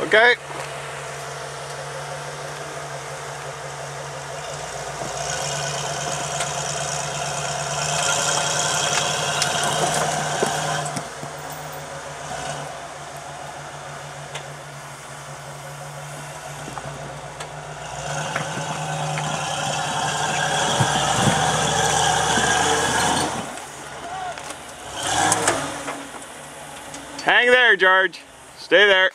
Okay. Hang there, George. Stay there.